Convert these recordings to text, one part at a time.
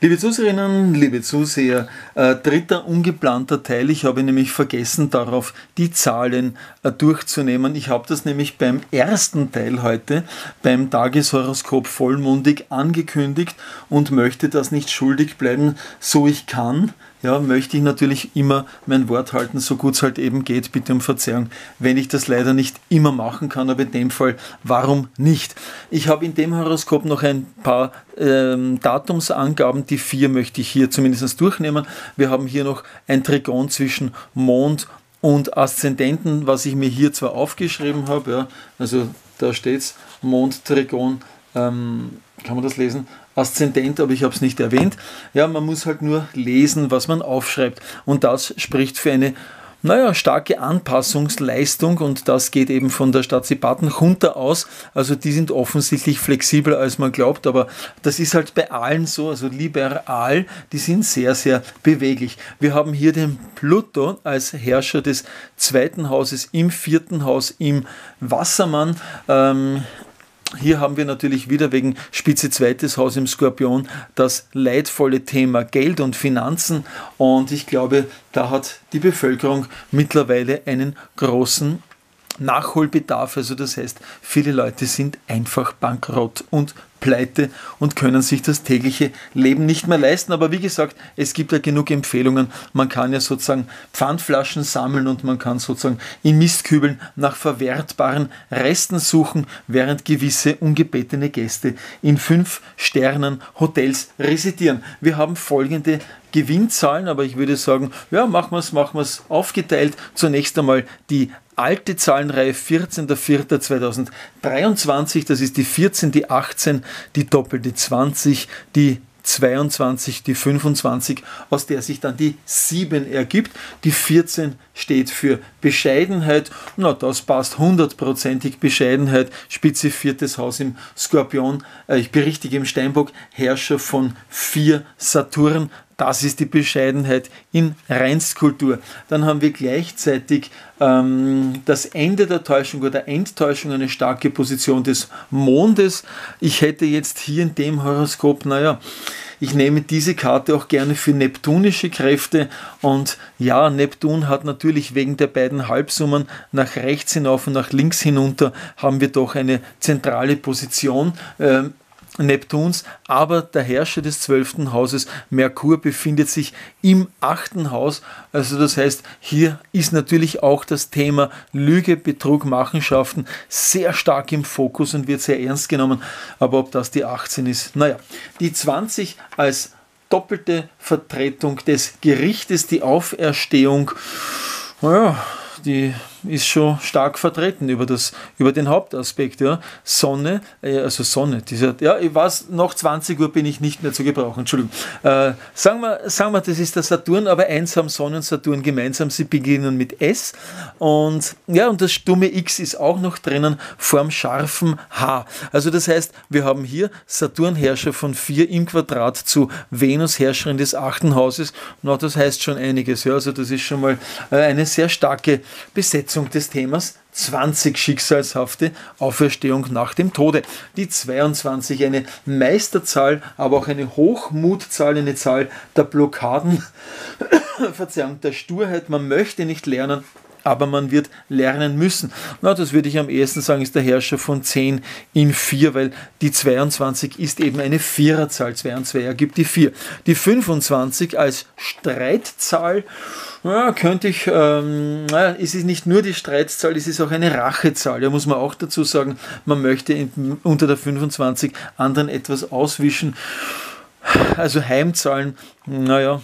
Liebe Zuseherinnen, liebe Zuseher, äh, dritter ungeplanter Teil. Ich habe nämlich vergessen, darauf die Zahlen äh, durchzunehmen. Ich habe das nämlich beim ersten Teil heute, beim Tageshoroskop vollmundig angekündigt und möchte das nicht schuldig bleiben, so ich kann ja, möchte ich natürlich immer mein Wort halten, so gut es halt eben geht. Bitte um Verzeihung, wenn ich das leider nicht immer machen kann, aber in dem Fall, warum nicht? Ich habe in dem Horoskop noch ein paar ähm, Datumsangaben. Die vier möchte ich hier zumindest durchnehmen. Wir haben hier noch ein Trigon zwischen Mond und Aszendenten, was ich mir hier zwar aufgeschrieben habe, ja, also da steht es, Mond, Trigon, ähm, kann man das lesen? Aszendent, aber ich habe es nicht erwähnt. Ja, man muss halt nur lesen, was man aufschreibt. Und das spricht für eine naja, starke Anpassungsleistung und das geht eben von der Stadt Sipaten runter aus. Also die sind offensichtlich flexibler als man glaubt, aber das ist halt bei allen so, also liberal, die sind sehr, sehr beweglich. Wir haben hier den Pluto als Herrscher des zweiten Hauses im vierten Haus im Wassermann. Ähm, hier haben wir natürlich wieder wegen Spitze zweites Haus im Skorpion das leidvolle Thema Geld und Finanzen. Und ich glaube, da hat die Bevölkerung mittlerweile einen großen Nachholbedarf. Also das heißt, viele Leute sind einfach bankrott und pleite und können sich das tägliche Leben nicht mehr leisten. Aber wie gesagt, es gibt ja genug Empfehlungen. Man kann ja sozusagen Pfandflaschen sammeln und man kann sozusagen in Mistkübeln nach verwertbaren Resten suchen, während gewisse ungebetene Gäste in fünf Sternen Hotels residieren. Wir haben folgende Gewinnzahlen, aber ich würde sagen, ja, machen wir es, machen wir es aufgeteilt. Zunächst einmal die alte Zahlenreihe 14.04.2023, das ist die 14, die 18, die doppelte 20, die 22, die 25, aus der sich dann die 7 ergibt. Die 14 steht für Bescheidenheit. Na, das passt hundertprozentig Bescheidenheit. Spitze viertes Haus im Skorpion. Äh, ich berichtige im Steinbock, Herrscher von vier Saturn. Das ist die Bescheidenheit in Reinstkultur. Dann haben wir gleichzeitig ähm, das Ende der Täuschung oder Enttäuschung, eine starke Position des Mondes. Ich hätte jetzt hier in dem Horoskop, naja, ich nehme diese Karte auch gerne für neptunische Kräfte und ja, Neptun hat natürlich wegen der beiden Halbsummen nach rechts hinauf und nach links hinunter haben wir doch eine zentrale Position. Ähm, Neptuns, aber der Herrscher des zwölften Hauses, Merkur, befindet sich im achten Haus. Also das heißt, hier ist natürlich auch das Thema Lüge, Betrug, Machenschaften sehr stark im Fokus und wird sehr ernst genommen. Aber ob das die 18 ist, naja, die 20 als doppelte Vertretung des Gerichtes, die Auferstehung, naja, die ist schon stark vertreten über, das, über den Hauptaspekt. Ja. Sonne, äh, also Sonne, dieser, ja, ich weiß, nach 20 Uhr bin ich nicht mehr zu gebrauchen, Entschuldigung. Äh, sagen, wir, sagen wir, das ist der Saturn, aber eins haben Sonne und Saturn gemeinsam, sie beginnen mit S. Und ja, und das stumme X ist auch noch drinnen, vorm scharfen H. Also das heißt, wir haben hier Saturn Herrscher von 4 im Quadrat zu Venus Herrscherin des achten Hauses. Na, das heißt schon einiges. Ja. Also das ist schon mal äh, eine sehr starke Besetzung Umsetzung des Themas 20 schicksalshafte Auferstehung nach dem Tode. Die 22 eine Meisterzahl, aber auch eine Hochmutzahl, eine Zahl der Blockaden, Verzeihung, der Sturheit. Man möchte nicht lernen, aber man wird lernen müssen. Na, das würde ich am ehesten sagen, ist der Herrscher von 10 in 4, weil die 22 ist eben eine Viererzahl. 2 und 2 ergibt die 4. Die 25 als Streitzahl ja, könnte ich, ähm, naja, es ist nicht nur die Streitzahl, es ist auch eine Rachezahl. Da muss man auch dazu sagen, man möchte in, unter der 25 anderen etwas auswischen. Also Heimzahlen, naja,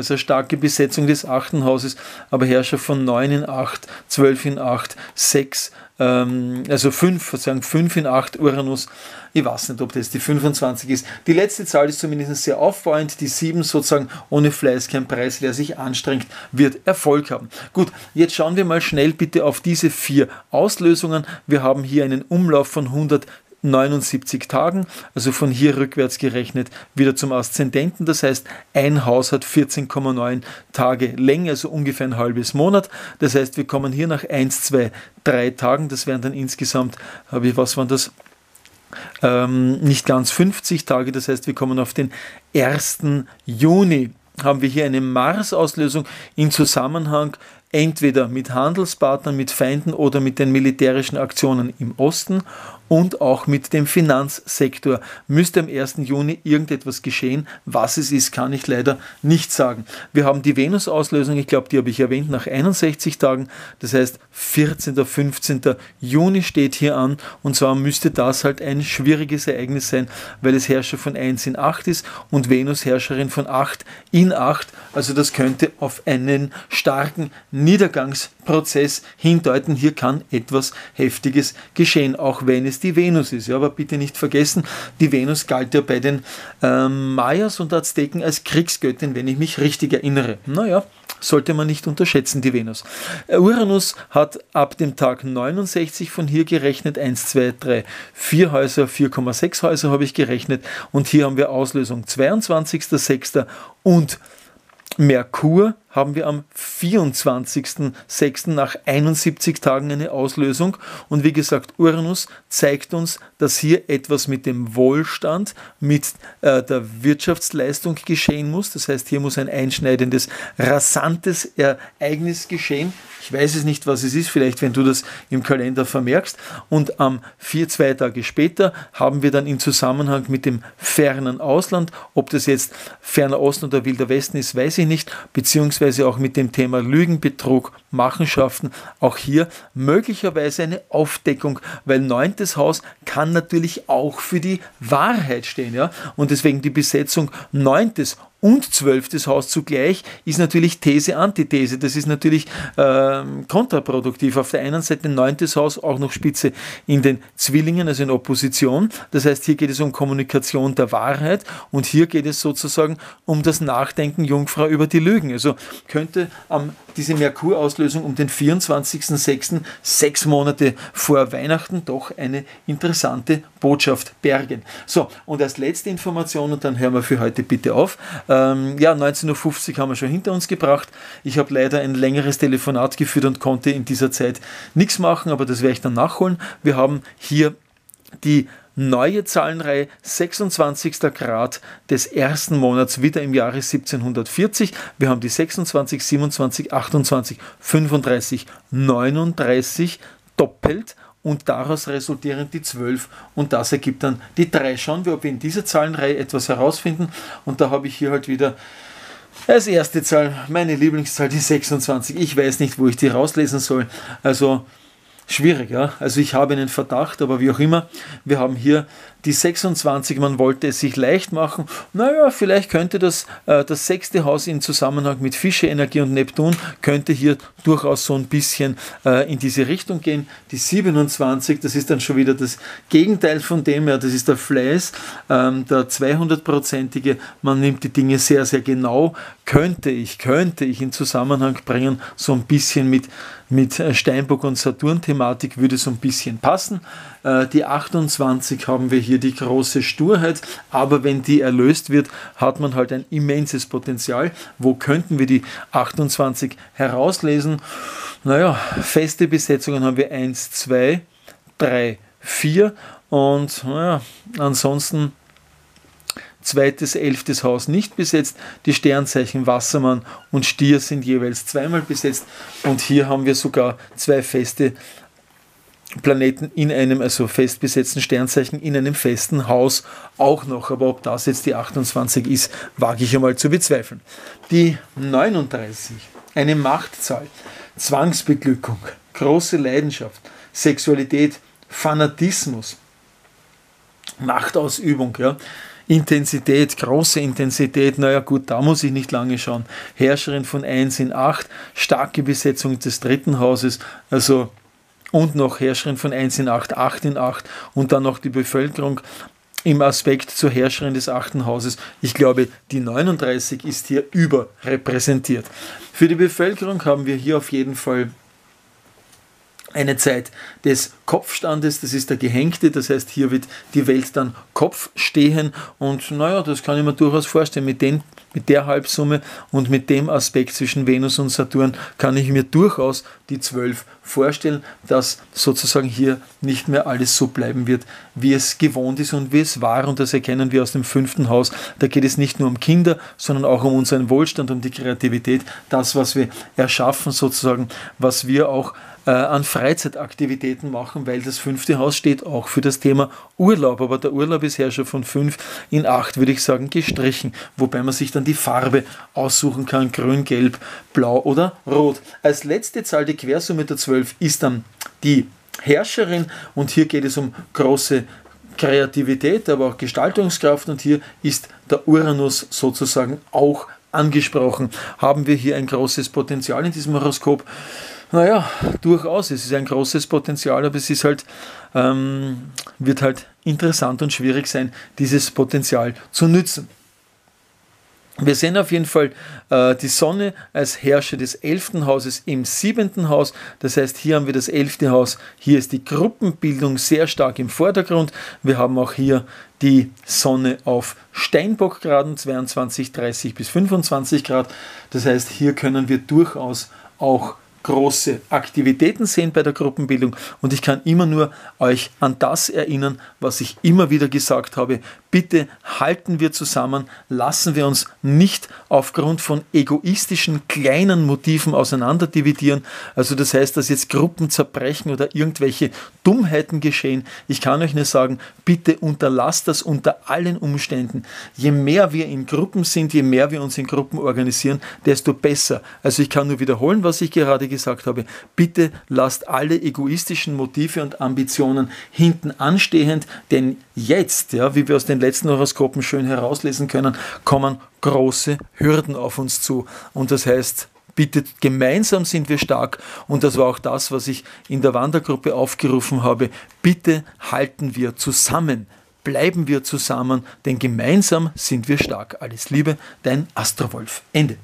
ist eine starke Besetzung des achten Hauses, aber Herrscher von 9 in 8, 12 in 8, 6, ähm, also 5, Verzeihung, 5 in 8 Uranus. Ich weiß nicht, ob das die 25 ist. Die letzte Zahl ist zumindest sehr aufbauend. Die 7 sozusagen ohne Fleiß kein Preis. Wer sich anstrengt, wird Erfolg haben. Gut, jetzt schauen wir mal schnell bitte auf diese vier Auslösungen. Wir haben hier einen Umlauf von 100 79 Tagen, also von hier rückwärts gerechnet wieder zum Aszendenten. Das heißt, ein Haus hat 14,9 Tage Länge, also ungefähr ein halbes Monat. Das heißt, wir kommen hier nach 1, 2, 3 Tagen. Das wären dann insgesamt, habe ich, was waren das? ähm, nicht ganz 50 Tage, das heißt, wir kommen auf den 1. Juni. Haben wir hier eine Mars-Auslösung in Zusammenhang entweder mit Handelspartnern, mit Feinden oder mit den militärischen Aktionen im Osten und auch mit dem Finanzsektor. Müsste am 1. Juni irgendetwas geschehen. Was es ist, kann ich leider nicht sagen. Wir haben die Venus-Auslösung, ich glaube, die habe ich erwähnt, nach 61 Tagen. Das heißt, 14. 15. Juni steht hier an. Und zwar müsste das halt ein schwieriges Ereignis sein, weil es Herrscher von 1 in 8 ist und Venus Herrscherin von 8 in 8. Also das könnte auf einen starken Niedergangsprozess hindeuten. Hier kann etwas Heftiges geschehen, auch wenn es es die Venus ist. Ja, aber bitte nicht vergessen, die Venus galt ja bei den ähm, Mayas und Azteken als Kriegsgöttin, wenn ich mich richtig erinnere. Naja, sollte man nicht unterschätzen, die Venus. Äh, Uranus hat ab dem Tag 69 von hier gerechnet, 1, 2, 3, 4 Häuser, 4,6 Häuser habe ich gerechnet und hier haben wir Auslösung 22.06. und Merkur haben wir am 24.06. nach 71 Tagen eine Auslösung. Und wie gesagt, Uranus zeigt uns, dass hier etwas mit dem Wohlstand, mit äh, der Wirtschaftsleistung geschehen muss. Das heißt, hier muss ein einschneidendes, rasantes Ereignis geschehen. Ich weiß es nicht, was es ist, vielleicht wenn du das im Kalender vermerkst. Und am vier, zwei Tage später haben wir dann im Zusammenhang mit dem fernen Ausland, ob das jetzt ferner Osten oder wilder Westen ist, weiß ich nicht, beziehungsweise auch mit dem Thema Lügenbetrug, Machenschaften, auch hier möglicherweise eine Aufdeckung, weil neuntes Haus kann natürlich auch für die Wahrheit stehen. Ja? Und deswegen die Besetzung neuntes und zwölftes Haus zugleich ist natürlich These, Antithese. Das ist natürlich ähm, kontraproduktiv. Auf der einen Seite neuntes Haus auch noch Spitze in den Zwillingen, also in Opposition. Das heißt, hier geht es um Kommunikation der Wahrheit und hier geht es sozusagen um das Nachdenken Jungfrau über die Lügen. Also könnte ähm, diese Merkur-Auslösung um den 24.06., sechs Monate vor Weihnachten, doch eine interessante Botschaft bergen. So, und als letzte Information, und dann hören wir für heute bitte auf. Ähm, ja, 19.50 Uhr haben wir schon hinter uns gebracht. Ich habe leider ein längeres Telefonat geführt und konnte in dieser Zeit nichts machen, aber das werde ich dann nachholen. Wir haben hier die neue Zahlenreihe 26. Grad des ersten Monats wieder im Jahre 1740. Wir haben die 26, 27, 28, 35, 39 doppelt und daraus resultieren die 12 und das ergibt dann die 3. Schauen wir, ob wir in dieser Zahlenreihe etwas herausfinden und da habe ich hier halt wieder als erste Zahl, meine Lieblingszahl, die 26. Ich weiß nicht, wo ich die rauslesen soll. Also schwierig, ja. Also ich habe einen Verdacht, aber wie auch immer, wir haben hier die 26, man wollte es sich leicht machen. Naja, vielleicht könnte das, äh, das sechste Haus in Zusammenhang mit Fische, Energie und Neptun, könnte hier durchaus so ein bisschen äh, in diese Richtung gehen. Die 27, das ist dann schon wieder das Gegenteil von dem, ja, das ist der Fleiß, ähm, der 200-prozentige, man nimmt die Dinge sehr, sehr genau. Könnte ich, könnte ich in Zusammenhang bringen, so ein bisschen mit, mit Steinbock und Saturn-Thematik würde so ein bisschen passen. Äh, die 28 haben wir hier die große Sturheit, aber wenn die erlöst wird, hat man halt ein immenses Potenzial. Wo könnten wir die 28 herauslesen? Naja, feste Besetzungen haben wir 1, 2, 3, 4 und naja, ansonsten zweites, elftes Haus nicht besetzt. Die Sternzeichen Wassermann und Stier sind jeweils zweimal besetzt und hier haben wir sogar zwei feste Planeten in einem, also fest besetzten Sternzeichen, in einem festen Haus auch noch. Aber ob das jetzt die 28 ist, wage ich einmal zu bezweifeln. Die 39, eine Machtzahl, Zwangsbeglückung, große Leidenschaft, Sexualität, Fanatismus, Machtausübung, ja. Intensität, große Intensität, naja gut, da muss ich nicht lange schauen. Herrscherin von 1 in 8, starke Besetzung des dritten Hauses, also und noch Herrscherin von 1 in 8, 8 in 8 und dann noch die Bevölkerung im Aspekt zur Herrscherin des achten Hauses. Ich glaube, die 39 ist hier überrepräsentiert. Für die Bevölkerung haben wir hier auf jeden Fall eine Zeit des Kopfstandes, das ist der Gehängte, das heißt, hier wird die Welt dann Kopf stehen und naja, das kann ich mir durchaus vorstellen. Mit, den, mit der Halbsumme und mit dem Aspekt zwischen Venus und Saturn kann ich mir durchaus die 12 vorstellen, dass sozusagen hier nicht mehr alles so bleiben wird, wie es gewohnt ist und wie es war. Und das erkennen wir aus dem fünften Haus. Da geht es nicht nur um Kinder, sondern auch um unseren Wohlstand, um die Kreativität, das, was wir erschaffen, sozusagen, was wir auch äh, an Freizeitaktivitäten machen, weil das fünfte Haus steht auch für das Thema Urlaub. Aber der Urlaub ist ja schon von fünf in acht, würde ich sagen, gestrichen, wobei man sich dann die Farbe aussuchen kann, grün, gelb, blau oder rot. Als letzte Zahl die Quersumme der zwölf ist dann die Herrscherin und hier geht es um große Kreativität, aber auch Gestaltungskraft und hier ist der Uranus sozusagen auch angesprochen. Haben wir hier ein großes Potenzial in diesem Horoskop? Naja, durchaus. Es ist ein großes Potenzial, aber es ist halt, ähm, wird halt interessant und schwierig sein, dieses Potenzial zu nützen. Wir sehen auf jeden Fall äh, die Sonne als Herrscher des elften Hauses im siebenten Haus. Das heißt, hier haben wir das elfte Haus. Hier ist die Gruppenbildung sehr stark im Vordergrund. Wir haben auch hier die Sonne auf Steinbockgraden 22, 30 bis 25 Grad. Das heißt, hier können wir durchaus auch große Aktivitäten sehen bei der Gruppenbildung und ich kann immer nur euch an das erinnern, was ich immer wieder gesagt habe. Bitte halten wir zusammen, lassen wir uns nicht aufgrund von egoistischen kleinen Motiven auseinanderdividieren. Also das heißt, dass jetzt Gruppen zerbrechen oder irgendwelche Dummheiten geschehen. Ich kann euch nur sagen, bitte unterlasst das unter allen Umständen. Je mehr wir in Gruppen sind, je mehr wir uns in Gruppen organisieren, desto besser. Also ich kann nur wiederholen, was ich gerade gesagt habe bitte lasst alle egoistischen Motive und Ambitionen hinten anstehend, denn jetzt, ja, wie wir aus den letzten Horoskopen schön herauslesen können, kommen große Hürden auf uns zu. Und das heißt, bitte gemeinsam sind wir stark und das war auch das, was ich in der Wandergruppe aufgerufen habe. Bitte halten wir zusammen, bleiben wir zusammen, denn gemeinsam sind wir stark. Alles Liebe, dein Astrowolf. Ende.